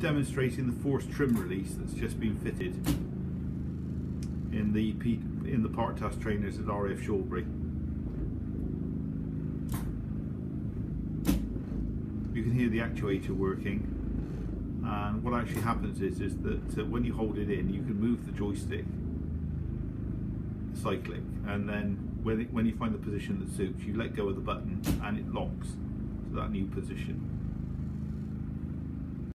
demonstrating the force trim release that's just been fitted in the P in the part task trainers at RAF Shawbury. You can hear the actuator working and what actually happens is is that uh, when you hold it in you can move the joystick cyclic and then when, it, when you find the position that suits you let go of the button and it locks to that new position